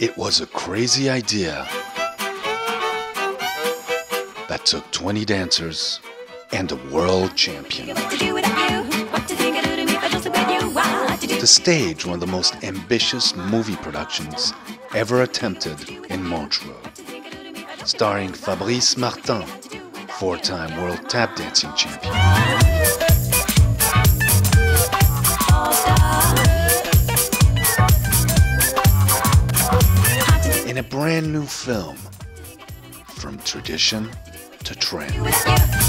It was a crazy idea that took 20 dancers and a world champion to stage one of the most ambitious movie productions ever attempted in Montreux. Starring Fabrice Martin, four time world tap dancing champion. In a brand new film, from tradition to trend.